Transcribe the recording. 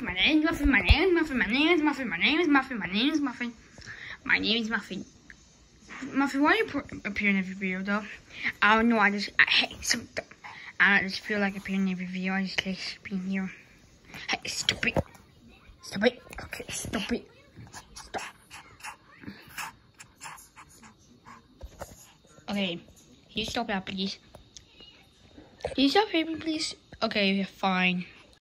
Muffin, my is Muffin, my name is Muffin, my name is Muffin, my name is Muffin, my name is Muffin, my name is Muffin. Muffin, why do you appear in every video though? I don't know, I just, I hate something. I just feel like appearing in every video, I just like being here. Hey, stop it. Stop it. Okay, stop it. Stop. Okay, can you stop that please? Can you stop here, please? Okay, fine.